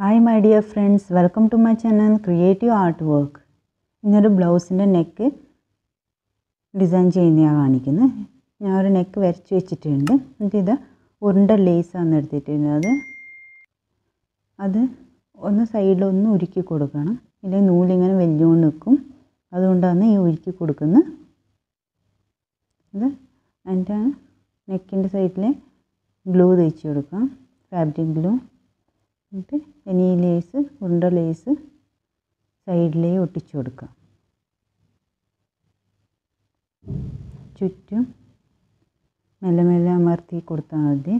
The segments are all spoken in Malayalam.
Hi my dear friends welcome to my channel creative art work ഇന്നൊരു ബ്ലൗസിന്റെ നെക്ക് ഡിസൈൻ ചെയ്യുന്നതാണ് കാണിക്കുന്നത്. ഞാൻ ഒരു നെക്ക് വരച്ച് വെച്ചിട്ടുണ്ട്. എന്നിട്ട് ഇത് ഉരുണ്ട ലേസാണ് എടുത്തിട്ടുള്ളത് അത് ഒന്ന് സൈഡിലൊന്ന് ഉരുക്കി കൊടുക്കണം. ഇല്ലെങ്കിൽ നൂലിങ്ങനെ വലിഞ്ഞുകൊണ്ട് നിൽക്കും. അതുകൊണ്ടാണ് ഈ ഉരുക്കി കൊടുക്കുന്നത്. ഇത് അതിന്റെ നെക്കിന്റെ സൈഡിൽ ഗ്ലൂ തേച്ച് കൊടുക്കാം. ഫാബ്രിക് ഗ്ലൂ എന്നിട്ട് ഇനി ഈ ലേസ് ഉരുണ്ട ലേസ് സൈഡിലേ ഒട്ടിച്ചു കൊടുക്കുക. ചുറ്റും മെല്ലെ മെല്ലെ അമർത്തി കൊടുത്താൽ മതി.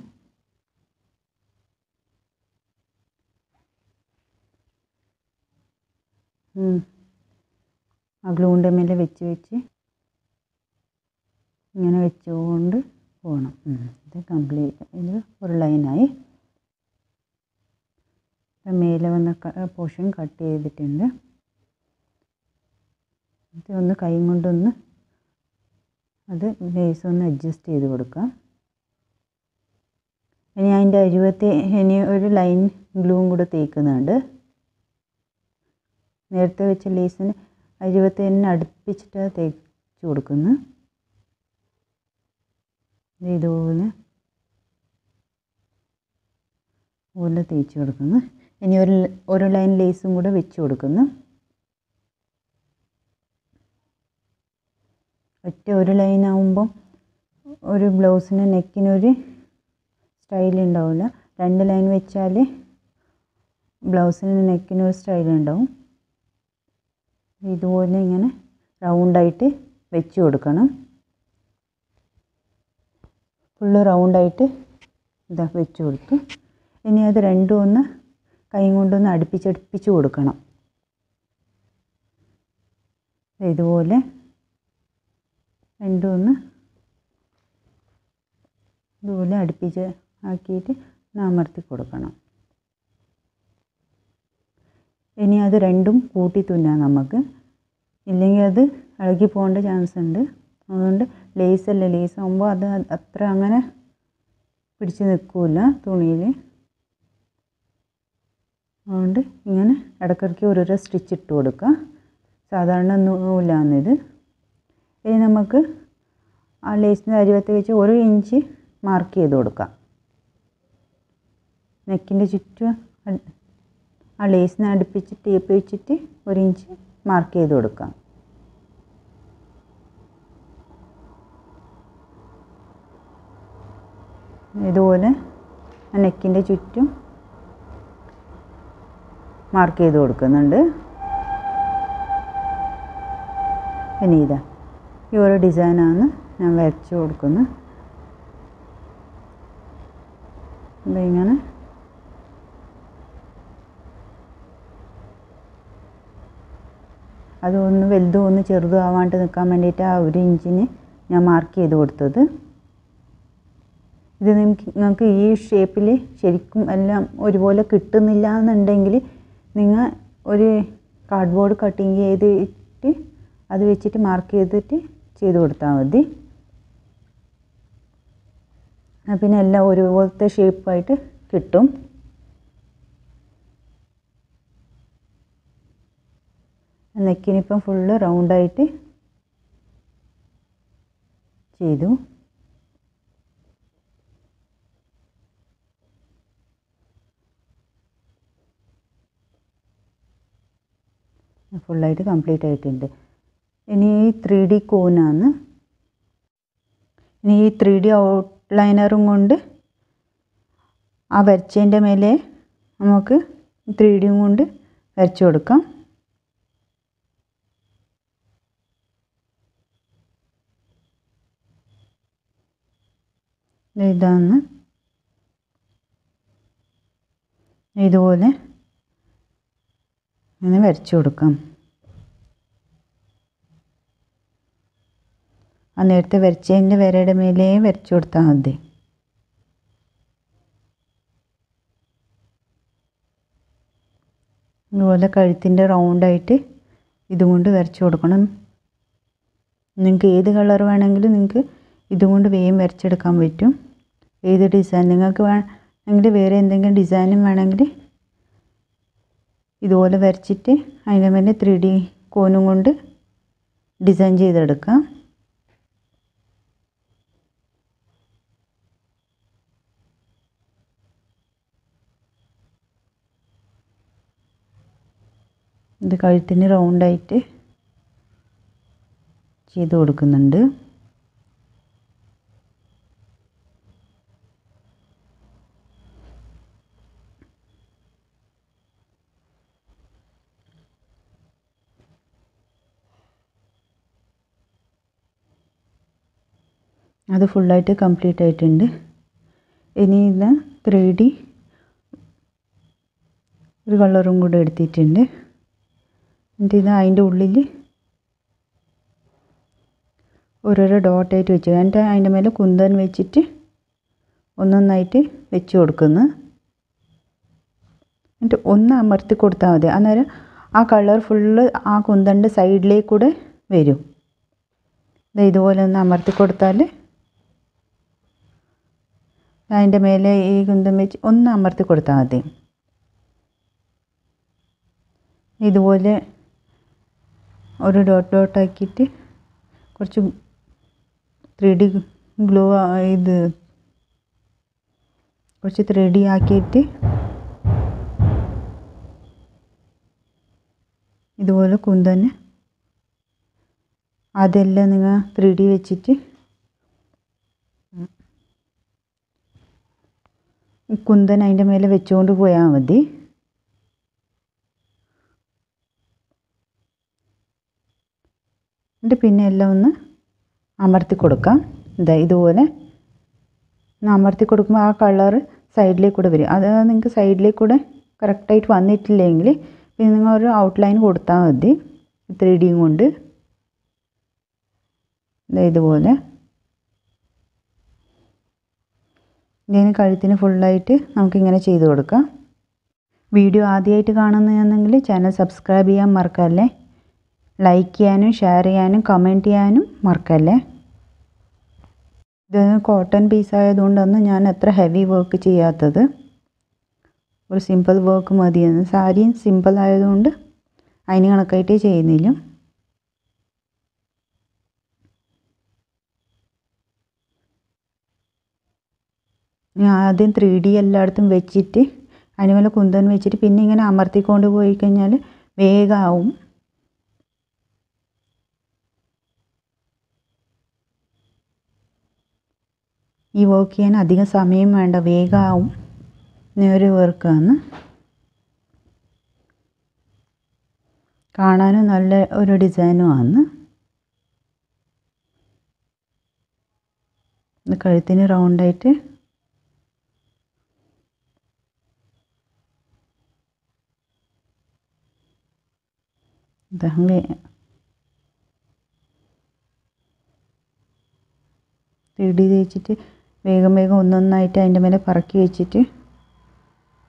ആ ഗ്ലൂന്റെ മേലെ വെച്ച് വെച്ച് ഇങ്ങനെ വെച്ചുകൊണ്ട് പോകണം ഇത് കംപ്ലീറ്റ് ഇത് ഒരു ലൈനായി മേലെ വന്ന പോർഷൻ കട്ട് ചെയ്തിട്ടുണ്ട്. ഇത് ഒന്ന് കൈ കൊണ്ടൊന്ന് അത് ലേസ് ഒന്ന് അഡ്ജസ്റ്റ് ചെയ്ത് കൊടുക്കാം. ഇനി അതിന്റെ അരുവത്തെ ഇനി ഒരു ലൈൻ ഗ്ലൂവും കൂടെ തേക്കുന്നുണ്ട്. നേരത്തെ വെച്ച ലേസിന് അരുവത്തെ തന്നെ അടുപ്പിച്ചിട്ട് തേച്ച് കൊടുക്കുന്നു. ഇതുപോലെ പോലെ തേച്ച് കൊടുക്കുന്നു. ഇനി ഒരു ഒരു ലൈൻ ലേസും കൂടെ വെച്ച് കൊടുക്കുന്നു. ഒറ്റ ഒരു ലൈൻ ആവുമ്പം ഒരു ബ്ലൗസിന് നെക്കിനൊരു സ്റ്റൈൽ ഉണ്ടാവില്ല. രണ്ട് ലൈൻ വെച്ചാൽ ബ്ലൗസിന് നെക്കിനൊരു സ്റ്റൈൽ ഉണ്ടാവും. ഇതുപോലെ ഇങ്ങനെ റൗണ്ടായിട്ട് വെച്ച് കൊടുക്കണം. ഫുള്ള് റൗണ്ടായിട്ട് ഇതാ വെച്ച് കൊടുത്തു. ഇനി അത് രണ്ടും ഒന്ന് കൈ കൊണ്ടൊന്ന് അടുപ്പിച്ചടുപ്പിച്ച് കൊടുക്കണം. ഇതുപോലെ രണ്ടും ഒന്ന് ഇതുപോലെ അടുപ്പിച്ച് ആക്കിയിട്ട് അമർത്തി കൊടുക്കണം. ഇനി അത് രണ്ടും കൂട്ടി തുന്നാം നമുക്ക്. ഇല്ലെങ്കിൽ അത് ഇളകി പോകേണ്ട ചാൻസ് ഉണ്ട്. അതുകൊണ്ട് ലേസല്ലേ ലേസ് ആകുമ്പോൾ അത് അത്ര അങ്ങനെ പിടിച്ച് നിൽക്കില്ല തുണിയിൽ അതുകൊണ്ട് ഇങ്ങനെ ഇടയ്ക്കിടയ്ക്ക് ഓരോരോ സ്റ്റിച്ച് ഇട്ട് കൊടുക്കുക. സാധാരണ നൂലാണിത്. ഇനി നമുക്ക് ആ ലേസിന്റെ അരിവത്ത് വെച്ച് ഒരു ഇഞ്ച് മാർക്ക് ചെയ്ത് കൊടുക്കാം. നെക്കിന്റെ ചുറ്റും ആ ലേസിനെ അടുപ്പിച്ച് ടേപ്പ് വെച്ചിട്ട് ഒരു ഇഞ്ച് മാർക്ക് ചെയ്ത് കൊടുക്കാം. ഇതുപോലെ നെക്കിന്റെ ചുറ്റും മാർക്ക് ചെയ്ത് കൊടുക്കുന്നുണ്ട്. പിന്നെ ഇതാ ഈ ഒരു ഡിസൈനാണ് ഞാൻ വരച്ച് കൊടുക്കുന്നത്. ഇതിങ്ങനെ അതൊന്ന് വലുതും ഒന്ന് ചെറുതും ആവാണ്ട് നിൽക്കാൻ വേണ്ടിയിട്ട് ആ ഒരു ഇഞ്ചിന് ഞാൻ മാർക്ക് ചെയ്ത് കൊടുത്തത്. ഇത് നിങ്ങൾക്ക് നിങ്ങൾക്ക് ഈ ഷേപ്പിൽ ശരിക്കും എല്ലാം ഒരുപോലെ കിട്ടുന്നില്ല എന്നുണ്ടെങ്കിൽ നിങ്ങൾ ഒരു കാർഡ് ബോർഡ് കട്ടിങ് ചെയ്തിട്ട് അത് വെച്ചിട്ട് മാർക്ക് ചെയ്തിട്ട് ചെയ്ത് കൊടുത്താൽ മതി. പിന്നെ എല്ലാം ഒരുപോലത്തെ ഷേപ്പായിട്ട് കിട്ടും. നെക്കിനിപ്പം ഫുള്ള് റൗണ്ടായിട്ട് ചെയ്തു. ഫുള്ളായിട്ട് കംപ്ലീറ്റ് ആയിട്ടുണ്ട്. ഇനി ഈ ത്രീ ഡി കോനാണ്. ഇനി ഈ ത്രീ ഡി ഔട്ട്ലൈനറും കൊണ്ട് ആ വരച്ചതിന്റെ മേലെ നമുക്ക് ത്രീ ഡിയും കൊണ്ട് വരച്ചു കൊടുക്കാം. ഇതാണ്. ഇതുപോലെ ഇങ്ങനെ വരച്ചു കൊടുക്കാം. ആ നേരത്തെ വരച്ചതിന്റെ വരയുടെ മേലേ വരച്ചു കൊടുത്താൽ മതി. അതുപോലെ കഴുത്തിന്റെ റൗണ്ടായിട്ട് ഇതും കൊണ്ട് വരച്ചു കൊടുക്കണം. നിങ്ങൾക്ക് ഏത് കളർ വേണമെങ്കിലും നിങ്ങൾക്ക് ഇതും കൊണ്ട് വേഗം വരച്ചെടുക്കാൻ പറ്റും. ഏത് ഡിസൈൻ നിങ്ങൾക്ക് വേണമെങ്കിൽ വേറെ എന്തെങ്കിലും ഡിസൈനും വേണമെങ്കിൽ ഇതുപോലെ വരച്ചിട്ട് അതിന്റെ മേലെ ത്രീ ഡി കോനും കൊണ്ട് ഡിസൈൻ ചെയ്തെടുക്കാം. ഇത് കഴുത്തിന് റൗണ്ടായിട്ട് ചെയ്ത് കൊടുക്കുന്നുണ്ട്. അത് ഫുള്ളായിട്ട് കംപ്ലീറ്റ് ആയിട്ടുണ്ട്. ഇനി ഇത് ത്രീ ഡി ഒരു കളറും കൂടെ എടുത്തിട്ടുണ്ട്. എന്നിട്ട് ഇത് അതിന്റെ ഉള്ളിൽ ഓരോരോ ഡോട്ടായിട്ട് വെച്ചു എന്നിട്ട് അതിന്റെ മേലെ കുന്തൻ വെച്ചിട്ട് ഒന്നൊന്നായിട്ട് വെച്ച് കൊടുക്കുന്നു. എന്നിട്ട് ഒന്ന് അമർത്തി കൊടുത്താൽ മതി. അന്നേരം ആ കളർ ഫുള്ള് ആ കുന്തന്റെ സൈഡിലേക്ക് കൂടെ വരും. ഇതുപോലെ ഒന്ന് അമർത്തി കൊടുത്താൽ അതിന്റെ മേലെ ഈ കുന്തം വെച്ച് ഒന്ന് അമർത്തി കൊടുത്താൽ മതി. ഇതുപോലെ ഒരു ഡോട്ട് ഡോട്ട് ആക്കിയിട്ട് കുറച്ച് ത്രീ ഡി ഗ്ലോ ഇത് കുറച്ച് ത്രീ ഡി ആക്കിയിട്ട് ഇതുപോലെ കുന്തന്നെ അതെല്ലാം നിങ്ങൾ ത്രീ ഡി വെച്ചിട്ട് കുന്തൻ അതിന്റെ മേലെ വെച്ചുകൊണ്ട് പോയാൽ മതി. എന്നിട്ട് പിന്നെ എല്ലാം ഒന്ന് അമർത്തി കൊടുക്കാം. ഇതാ ഇതുപോലെ അമർത്തി കൊടുക്കുമ്പോൾ ആ കളർ സൈഡിലേക്ക് കൂടെ വരും. അത് നിങ്ങൾക്ക് സൈഡിലേക്ക് കൂടെ കറക്റ്റായിട്ട് വന്നിട്ടില്ലെങ്കിൽ പിന്നെ നിങ്ങൾ ഒരു ഔട്ട്ലൈൻ കൊടുത്താൽ മതി. ത്രീ ഡിയും കൊണ്ട്. ഇതാ ഇതുപോലെ. ഇതിന് കഴുത്തിന് ഫുള്ളായിട്ട് നമുക്കിങ്ങനെ ചെയ്ത് കൊടുക്കാം. വീഡിയോ ആദ്യമായിട്ട് കാണുന്നതെന്നെങ്കിൽ ചാനൽ സബ്സ്ക്രൈബ് ചെയ്യാൻ മറക്കല്ലേ? ലൈക്ക് ചെയ്യാനും ഷെയർ ചെയ്യാനും കമന്റ് ചെയ്യാനും മറക്കല്ലേ? ഇത് കോട്ടൺ പീസ് ആയതുകൊണ്ടാണ് ഞാൻ അത്ര ഹെവി വർക്ക് ചെയ്യാത്തത്. ഒരു സിമ്പിൾ വർക്ക് മതിയെന്ന്. സാരിയും സിമ്പിൾ ആയതുകൊണ്ട് അതിന് കണക്കായിട്ട് ചെയ്യുന്നില്ല. ഞാൻ ആദ്യം ത്രീ ഡി എല്ലായിടത്തും വെച്ചിട്ട് അതിന് മേലെ കുന്തൻ വെച്ചിട്ട് പിന്നെ ഇങ്ങനെ അമർത്തിക്കൊണ്ട് പോയി കഴിഞ്ഞാൽ വേഗമാവും ഈ വർക്ക് ചെയ്യാൻ അധികം സമയം വേണ്ട വേഗമാവും ഒരു വർക്കാണ് കാണാനും നല്ല ഒരു ഡിസൈനുമാണ് ഇത് കഴുത്തിന് റൗണ്ടായിട്ട്. ത്രീ ഡി തേച്ചിട്ട് വേഗം വേഗം ഒന്നൊന്നായിട്ട് അതിന്റെ മേലെ പറക്കി വെച്ചിട്ട്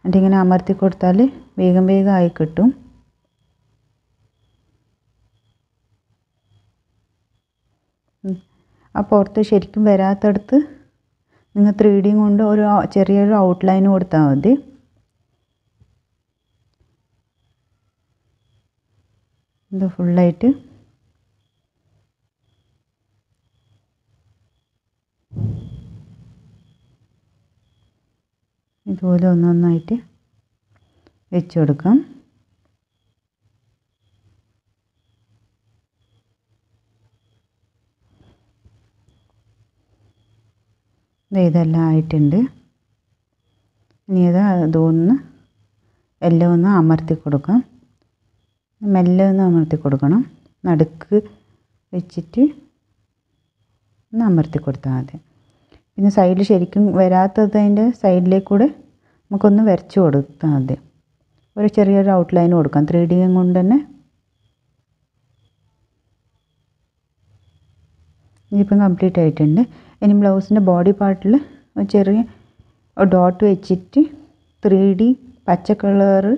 എന്നിട്ട് ഇങ്ങനെ അമർത്തി കൊടുത്താൽ വേഗം വേഗം ആയി കിട്ടും. ആ പുറത്ത് ശരിക്കും വരാത്തടത്ത് നിങ്ങൾ ത്രീ ഡിയും കൊണ്ട് ഒരു ചെറിയൊരു ഔട്ട്ലൈൻ കൊടുത്താൽ മതി. ഇത് ഫുള്ളായിട്ട് ഇതുപോലെ ഒന്നൊന്നായിട്ട് വെച്ച് കൊടുക്കാം. ഇതെല്ലാം ആയിട്ടുണ്ട്. ഇനി ഇത് അതൊന്ന് എല്ലാം ഒന്ന് അമർത്തി കൊടുക്കാം. മെല്ലെ ഒന്ന് അമർത്തി കൊടുക്കണം. നടുക്ക് വെച്ചിട്ട് ഒന്ന് അമർത്തി കൊടുത്താൽ മതി. പിന്നെ സൈഡിൽ ശരിക്കും വരാത്തതിന്റെ സൈഡിലേക്ക് കൂടെ നമുക്കൊന്ന് വരച്ച് കൊടുത്താൽ മതി. ഒരു ചെറിയൊരു ഔട്ട്ലൈൻ കൊടുക്കാം. ത്രീ ഡി കൊണ്ട് തന്നെ. ഇതിപ്പം കംപ്ലീറ്റ് ആയിട്ടുണ്ട്. ഇനി ബ്ലൗസിന്റെ ബോഡി പാർട്ടിൽ ചെറിയ ഡോട്ട് വെച്ചിട്ട് ത്രീ ഡി പച്ച കളറ്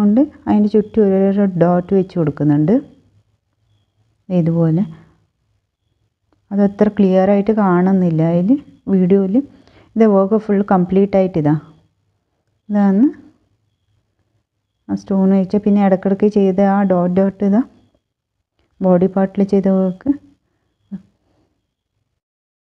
കൊണ്ട് അതിന്റെ ചുറ്റും ഓരോരോ ഡോട്ട് വെച്ച് കൊടുക്കുന്നുണ്ട്. ഇതുപോലെ. അതത്ര ക്ലിയർ ആയിട്ട് കാണുന്നില്ല. അതിൽ വീഡിയോയിൽ ഇത് വർക്ക് ഫുൾ കംപ്ലീറ്റ് ആയിട്ട് ഇതാ. ഇതാണ് ആ സ്റ്റോൺ വെച്ച്. പിന്നെ ഇടയ്ക്കിടയ്ക്ക് ചെയ്ത ആ ഡോട്ട് ഡോട്ട് ഇതാ. ബോഡി പാർട്ടിൽ ചെയ്ത വർക്ക്